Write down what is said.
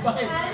Bye.